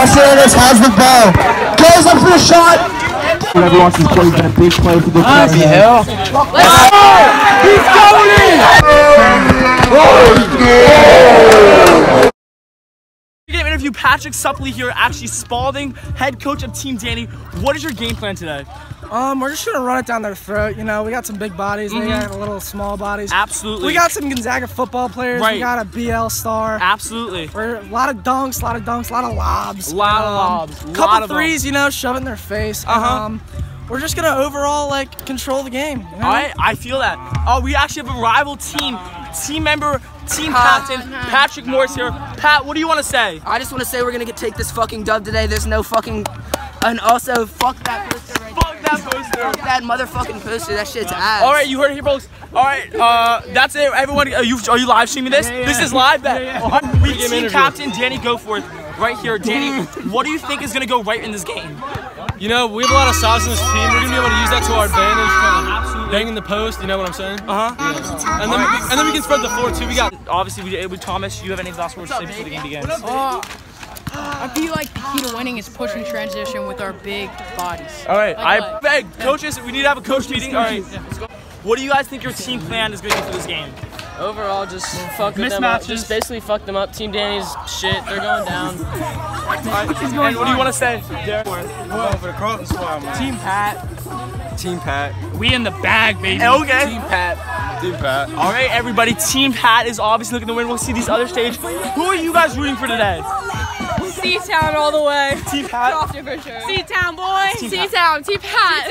Justin Ennis has the ball. Goes up for the shot. Everyone wants play. He's been a big play for the Bloody hell. He's going in! We're going to interview Patrick Suppley here, actually Spalding, head coach of Team Danny. What is your game plan today? Um, we're just gonna run it down their throat. You know, we got some big bodies. They got a little small bodies. Absolutely. We got some Gonzaga football players. Right. We got a BL star. Absolutely. We're a lot of dunks, a lot of dunks, a lot of lobs. A lot of Um, lobs, Couple lot of them. threes, you know, shove it in their face. Uh-huh. Um, we're just gonna overall like control the game. You know? All right, I feel that. Oh, we actually have a rival team, team member, team captain, Patrick Morris here. Pat, what do you want to say? I just want to say we're gonna get take this fucking dub today. There's no fucking, and also fuck that poster right Fuck that poster. Fuck that motherfucking poster. That shit's ass. All right, you heard it here, folks. All right, uh, that's it. Everyone, are you, are you live streaming this? This is live. Bet. We team captain Danny Goforth right here. Danny, what do you think is gonna go right in this game? You know, we have a lot of size in this team. We're gonna be able to use that to our advantage, kind of banging the post. You know what I'm saying? Uh huh. And then, we, and then we can spread the floor too. We got Obviously, we with Thomas. Do you have any last words to say before the game begins? I feel like the key to winning is pushing transition with our big bodies. All right, Like I what? beg coaches. We need to have a coach meeting. All right. What do you guys think your team plan is going to be for this game? Overall, just fuck them up. Just basically fuck them up. Team Danny's shit. They're going down. And what do you want to say, Derek? Team Pat. Team Pat. We in the bag, baby. Okay. Team Pat. Team Pat. All right, everybody. Team Pat is obviously looking to win. We'll see these other stage. Who are you guys rooting for today? C-Town all the way. Team Pat. All C-Town, boy. Team Pat. C-Town, Team Pat.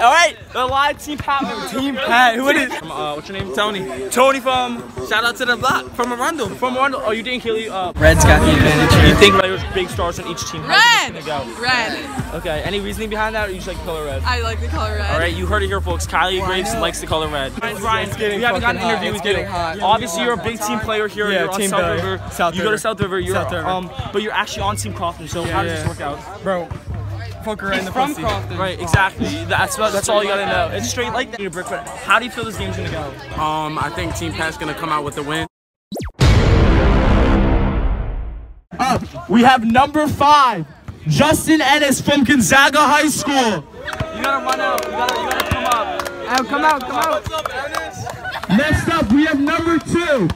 right, the live Team Pat. member. Team Pat. Who it is? Uh, what's your name? Tony. Tony from Shout out to the block from Arundel. from Arundel. Oh, you dating Kaylee? Uh, Red's got the advantage you think like there's big stars on each team? Red. this gonna go? Red. Okay. Any reasoning behind that, or you just like the color red? I like the color red. All right, you heard it here, folks. Kylie Graves likes the color red. Ryan, we haven't gotten an interview with you. Obviously, you're a big team player here. Yeah, you're on South River. You go to South River. You're South River. um, but you're actually on Team Crofton. So how does this work out? Bro, fuck her in the From pussy. Crofton. Right, exactly. That's what, that's all you gotta know. It's straight like that. Brick, but how do you feel this game's gonna go? Um, I think Team Pat's gonna come out with the win. Up, we have number five, Justin Ennis from Gonzaga High School. You gotta run out. You gotta, you gotta come up. Oh, come out, come out. Next up, we have number two,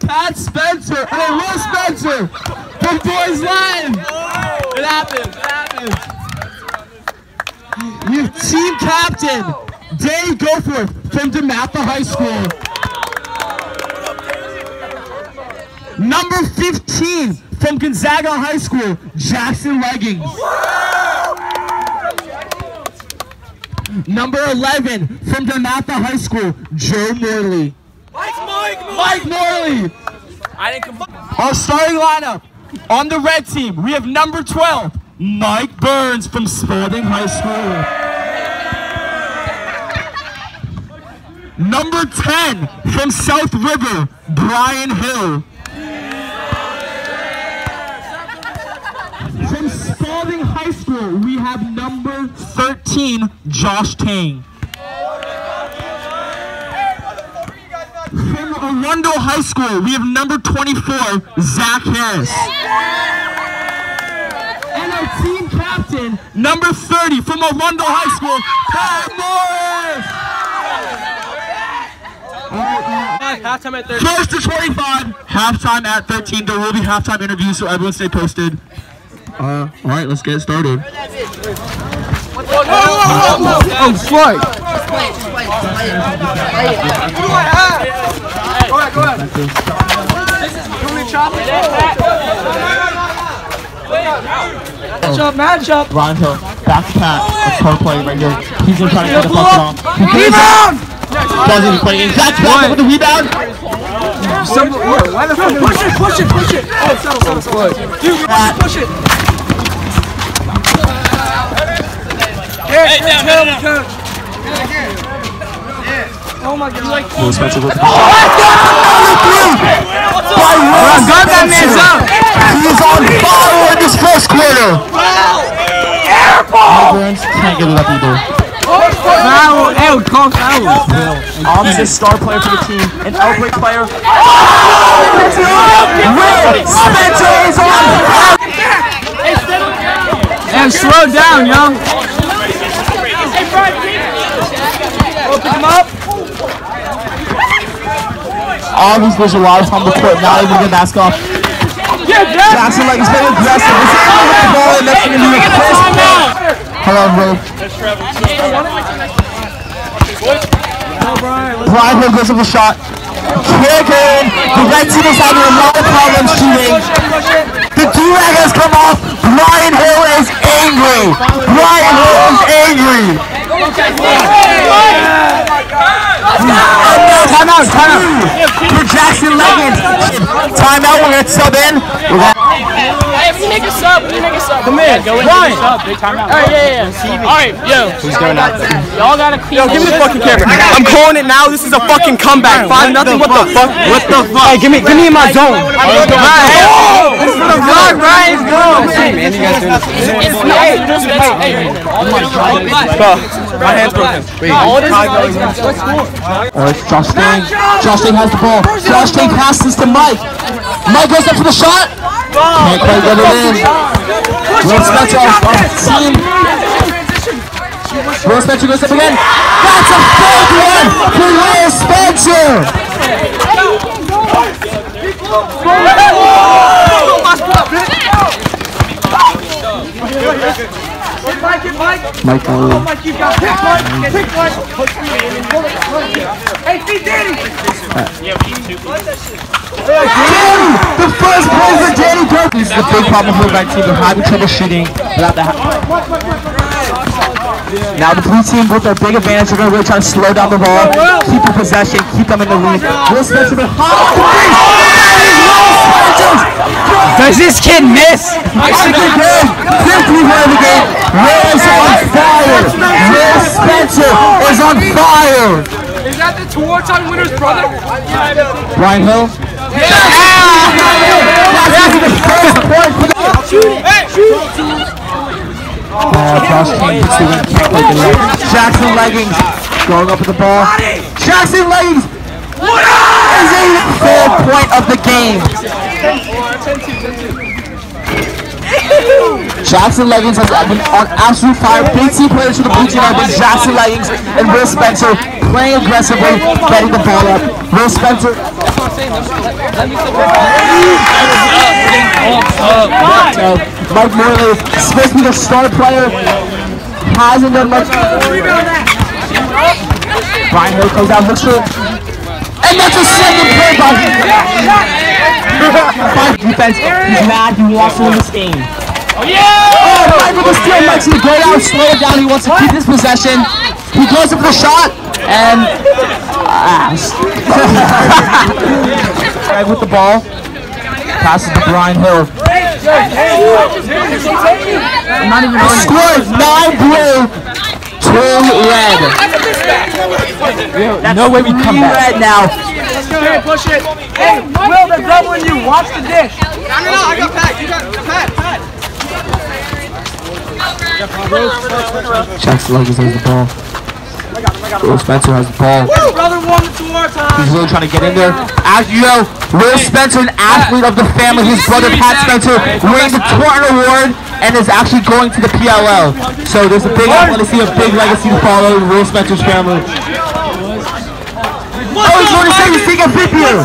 Pat Spencer. Hey, Will Spencer from Boys Latin. It happens. It happens. You team captain Dave Goforth from DeMatha High School. Number 15 from Gonzaga High School, Jackson Leggings. Number 11 from DeMatha High School, Joe Morley. Mike, Mike, Morley. I didn't. Our starting lineup on the red team, we have number 12, Mike Burns from Spalding High School. Number 10 from South River, Brian Hill. From Spalding High School, we have number 13, Josh Tang. From Arundel High School, we have number 24, Zach Harris. And our team captain, number 30, from Arundel High School, Pat Morris. All right, now- Halftime at 30. First to 25, halftime at 13. There will be halftime interviews, so everyone stay posted. Uh, all right, let's get started. Oh, fuck. Just play it, just play it, just play it. Play it. Matchup, matchup. Ryan Hill, back to Pat. That's pro play right here. He's gonna try to get the fucking off. Rebound! Doesn't play again. Zach's back with the rebound. Some, why the fuck? Push it, push it, push it. Oh, settle, settle, settle. Dude, push it. Hey, no, no, no, coach. Oh my god. Like, Will Spencer with gun that man's up. He's on fire in this first quarter. Wow. Airball! Burns can't get it up either. Foul. Hey, call foul. Obviously, star player for the team, an outbreak player. Will Spencer is on fire. slow down, young. Obviously, there's a lot of time to court, not able to get basketball. Jackson like he's very aggressive. Is going the ball and that's going to be a first. Hold on, bro. Brian Hill goes up the shot. Kicking. The red team is having a lot of problems shooting. The do-rag has come off. Brian Hill is angry. Brian Hill is angry. Timeout, timeout. For Jackson Leggins. Timeout, we're going to sub in. We're gonna Hey, we make a sub. We make a sub. Come in. Go in. Ryan. All right, yeah, yeah. All right, yo. Who's going out? Y'all gotta clean. Yo, give me the fucking camera. I'm calling it now. This is a fucking comeback. Five nothing. What the fuck? What the fuck? Hey, give me, give me in my zone. This is the vlog, Ryan. Go. It's not. Just hey, hey. My hand's broken. All this is Oh, it's Josh Dane. Josh Dane has the ball. Josh Dane passes to Mike. Mike goes up for the shot. Can't quite get it in. Will Spencer off team. Will Spencer goes up again. That's a big one for Will Spencer. Mike Foley. Danny! The first play for Danny Burke. This is a big problem for the red team. They're having trouble shooting without the. Now the blue team with their big advantage, they're going to really try to slow down the ball, keep the possession, keep them in the lead. Will Spencer behind the three. Does this kid miss? Fifth good game. Fifth three point of the game. Will is on fire. Will Spencer is on fire. Is that the two time winner's brother? Brian Hill. Oh, Josh King puts the win. Can't quite get it up. Jackson Leggings going up with the ball. Jackson Leggings is a full point of the game. Jackson Leggings has been on absolute fire. Big team players for the blue team have been Jackson Leggings and Will Spencer playing aggressively, getting the ball up. Will Spencer. So, Mike Morley, supposed to be the star player, hasn't done much. Brian Hill comes out, looks for. And that's a second play by by defense. He's mad, he wants to win this game. Oh, yeah. Mike with the steal, Mike's gonna go down, slow it down, he wants to keep his possession. He goes up for the shot, and... Ah. Greg with the ball. Passes to Brian Hill. I'm not even on. Scores nine blue, two red. No way we come Three back. red now. Hey, push it. Hey, Will, they're doubling you. Watch the dish. Jackson Lucas has the ball. Will Spencer has the ball. Brother won the two more times. He's really trying to get in there. As you know, Will Spencer, an athlete of the family, his brother Pat Spencer, winning the Tewaaraton Award and is actually going to the PLL. So there's a big, I want to see a big legacy to follow in Will Spencer's family. Oh, he's going to say he's taking a fifth here.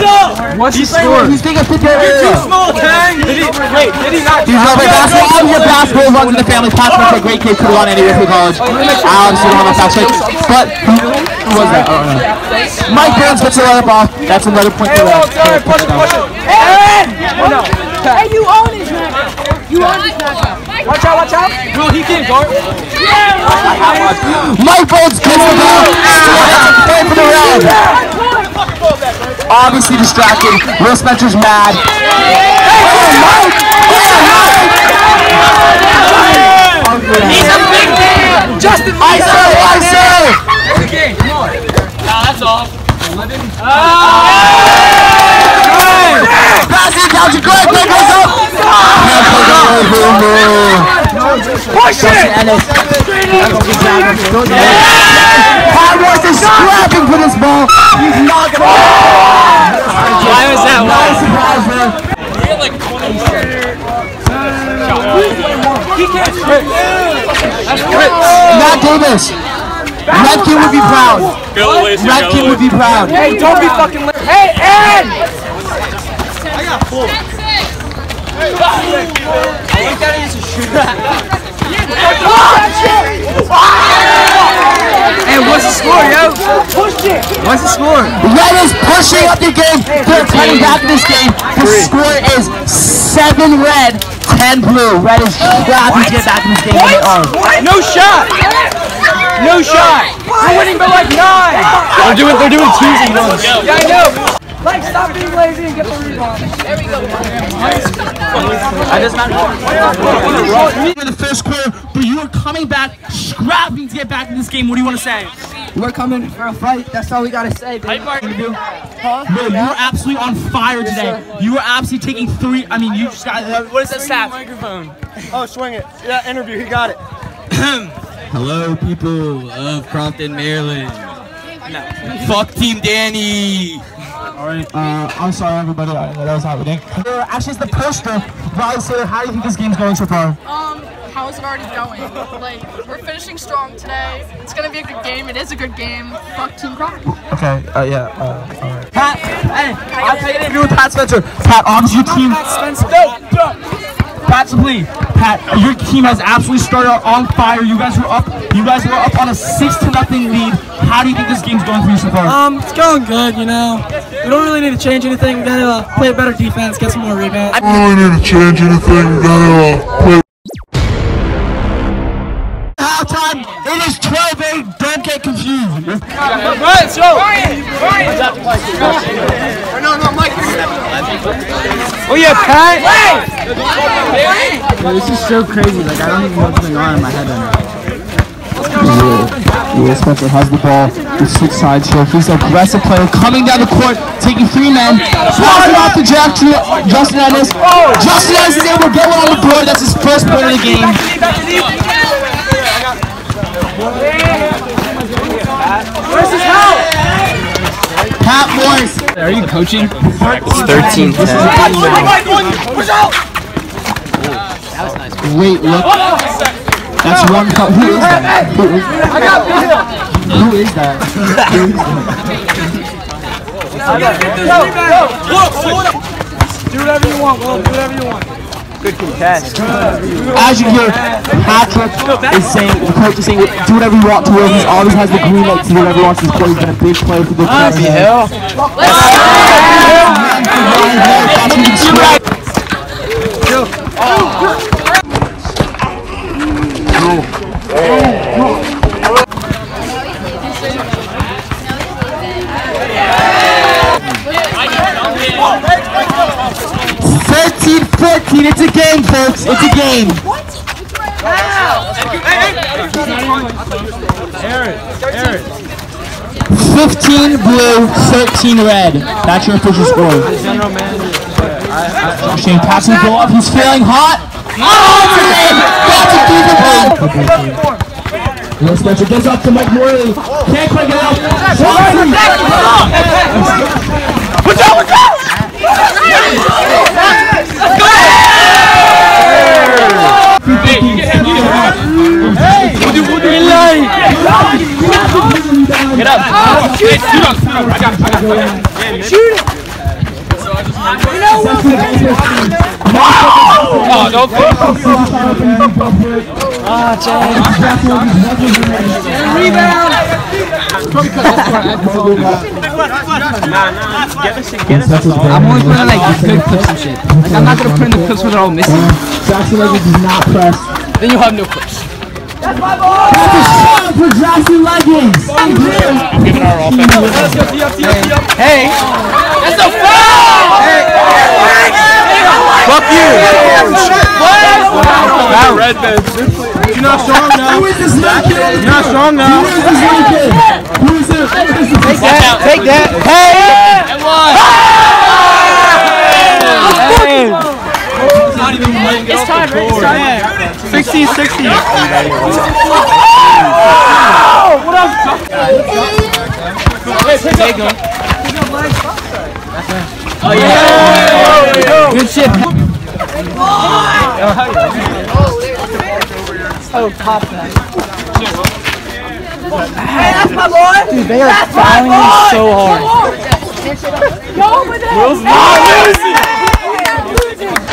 What's the score? He's taking a fifth here. Small Tang. Did he? Wait, did he not? He's over basketball. Obviously, basketball runs in the family. Pat Spencer, a great kid, could have gone anywhere through college. I obviously don't know if that's. But who who was that? Oh, I don't know. Mike Burns gets a layup off. That's another point for the Sorry, push it, push it. Hey, you own this match. You own this match. Watch out, watch out. Will he can't guard? Mike Burns gets the ball. Still has a point for the round. Obviously distracted. Will Spencer's mad. He's a big man. Justin, I say, I say. Nah, that's all. Ah! Pass it down to Greg. Greg goes up. Can't put it over. Push it. Ennis. Pat Royce is scrapping for this ball. He's not gonna. Why was that? Nice surprise there. He can't. know this. Redkin would be proud. Matt Lacer, Redkin would be proud. Hey, don't be fucking. Li- hey, Aaron! Hey, what's the score, yo? What's the score? Red is pushing up the game. They're cutting back in this game. The score is 7 red, 10 blue. Red is scrapping to get back in this game. and they are. No shot! No shot! We're winning by like nine! They're doing, they're doing twos and ones. Yeah, I know! Like, stop being lazy and get the rebound. There we go. I just met in the first quarter, but you are coming back, scrapping to get back in this game. What do you want to say? We're coming for a fight. That's all we gotta say, baby. Bro, you are absolutely on fire today. You were absolutely taking three. I mean, you just got. Uh, what is that stat? Microphone. Oh, swing it. Yeah, interview. He got it. Hello, people of Crofton, Maryland. Fuck Team Danny. Alright, uh, I'm sorry, everybody. I know that was happening. Uh, actually, it's the poster. Riley, so how do you think this game's going so far? Um, how is it already going? Like, we're finishing strong today. It's gonna be a good game. It is a good game. Fuck Team Crockett. Okay, uh, yeah, uh, alright. Pat, hey, I'll take an interview with Pat Spencer. Pat, obviously your team. Pat Spencer. Pat Simply. Pat, your team has absolutely started out on fire. You guys were up. You guys were up on a six to nothing lead. How do you think this game's going for you so far? Um, it's going good, you know. We don't really need to change anything. We gotta uh, play a better defense, get some more rebounds. You don't really need to change anything. Gotta play. halftime. It is 12-8. Don't get confused. Right, so. Oh yeah, Pat. This is so crazy. Like, I don't even know what's going on in my head right now. Yeah, Spencer has the ball. The six sides here. He's an aggressive player coming down the court, taking three men. Passing off the Jack, Justin Ennis. Justin Ennis is able to get one on the board. That's his first point of the game. Pat Morris. Are you coaching? It's 13 10. Wait, look. That's one cup. Who is that? Who is that? Who is that? Do whatever you want, Will. Do whatever you want. Good contest. As you hear, Patrick is saying, the coach is saying, do whatever you want to Will. He always has the green light to do whatever he wants to play. He's been a big player for the team. Thirteen, 13 red. That's your official score. Shane Paxton go up. He's feeling hot. Oh, man! That's a keeper play. Last match goes off to Mike Morley. Can't quite get out. Watch out, watch out! Get up. Ah, hey, suit up, suit up. I got it, I got it, I got it. Oh, don't think. I'm only gonna like good clips and shit. Like, I'm not gonna put in the clips where they're all missing. Jackson Leggings is not pressed. Then you'll have no clips. That's a shot for Jackson Leggings. Giving our offense. Hey! That's a foul! Fuck you. That red bed. You're not strong now. Who is this little kid? You're not strong now. Who is this little kid? Who is it? Take that! Take that! Hey! And one! It's time, right? It's time. 60, 60. What up? Oh, yeah. Good shit. Oh, pop that. Hey, that's Dude, they are fouling me so hard. Will's not losing.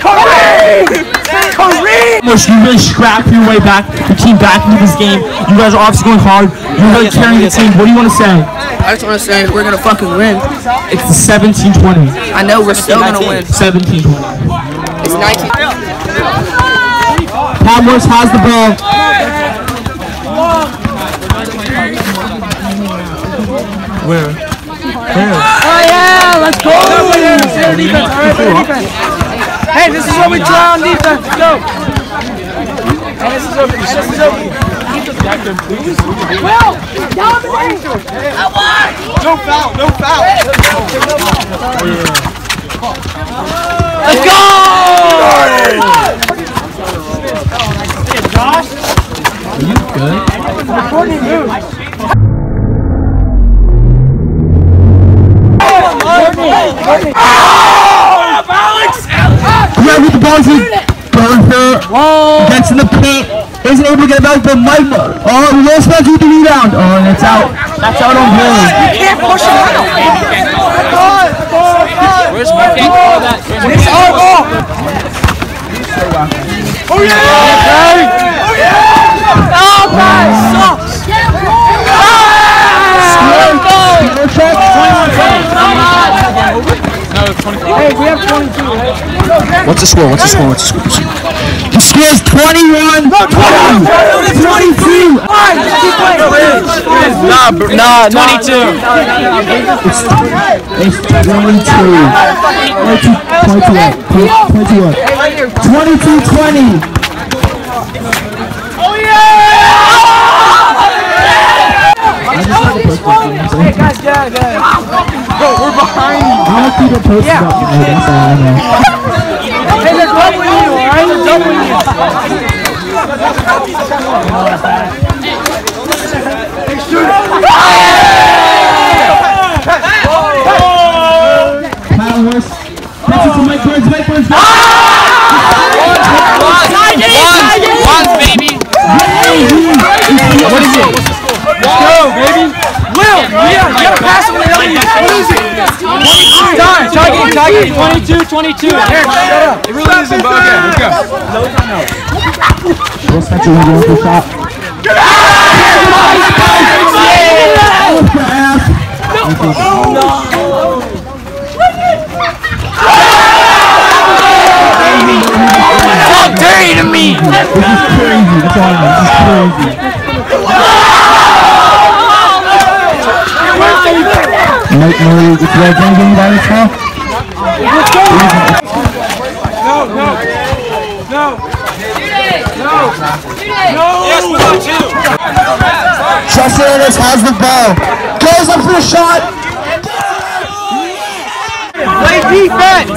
Kareem! Kareem! Mush, you really scrapped your way back, your team back into this game. You guys are obviously going hard. You're really carrying the team. What do you want to say? I just want to say we're gonna fucking win. It's the 17-20. I know we're still gonna win. 17-20. It's 19. Cowboys has the ball. Where? Oh yeah, let's go! Better defense, alright, defense. Hey, this is what we try on defense, go! Hey, this is open, this is open. Will! Dominate! No foul, no foul! Let's go! Yeah, with the ball, he Bertha gets in the paint, isn't able to get it back, but Mike, oh, Will Spencer with the rebound. Oh, and it's out. That's out on you Can't push him out! Where's my can't call that? It's our ball! Oh yeah! Hey, we have 22, right? What's the score? What's the score? What's the score? The score is 21 22. Nah, nah, 22. It's 22. 22 21. 22 20. Hey, guys, guys, guys. Bro, we're behind you. I want people posted Yeah. about tonight. That's all I know. Hey, they're doubling you, alright? They're doubling you. Kyle Horse. That's it to Mike Burns. Mike Burns. One, baby. What is it? Let's go, baby. Will, Leon, you gotta pass him. What is it? Time, tie game, tie game. 22, 22. Here, shut up. It really isn't, but okay, let's go. Will Spencer will go for shot. Talk dirty to me. This is crazy. That's all I know. This is crazy. Mike Murray gets red game by himself. Yes, we got two. Justin Ennis has the ball. Goes up for the shot. Play defense.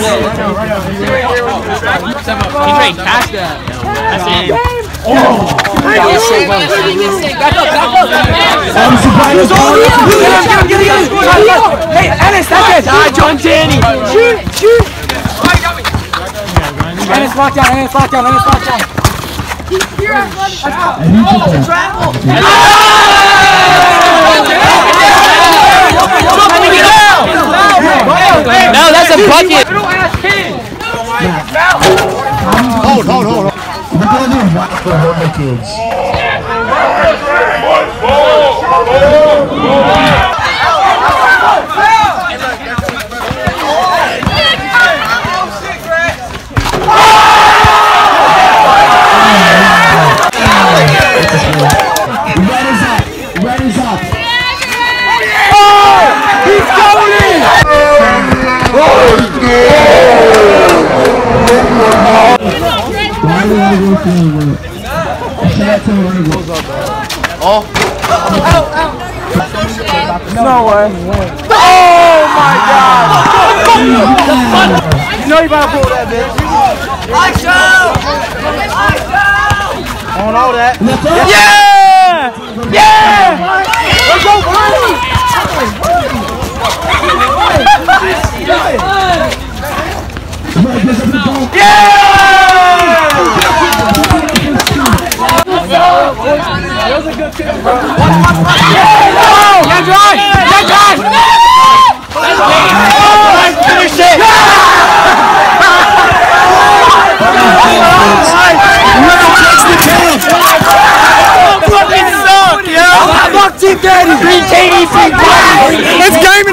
He tried to cash that. That's it. I'm surprised. Get him, get him, get him. Hey, Ennis, that's it. Die, John Danny. Shoot, shoot. Ennis, lock down, Ennis, lock down, Ennis, lock down. No, that's a bucket. Hold, hold, hold. We're gonna do one for homeless kids. on all that. Yeah! Yeah! Yeah! Let's go! That Yeah! Team Daddy! Green Katie, Free Daddy! It's game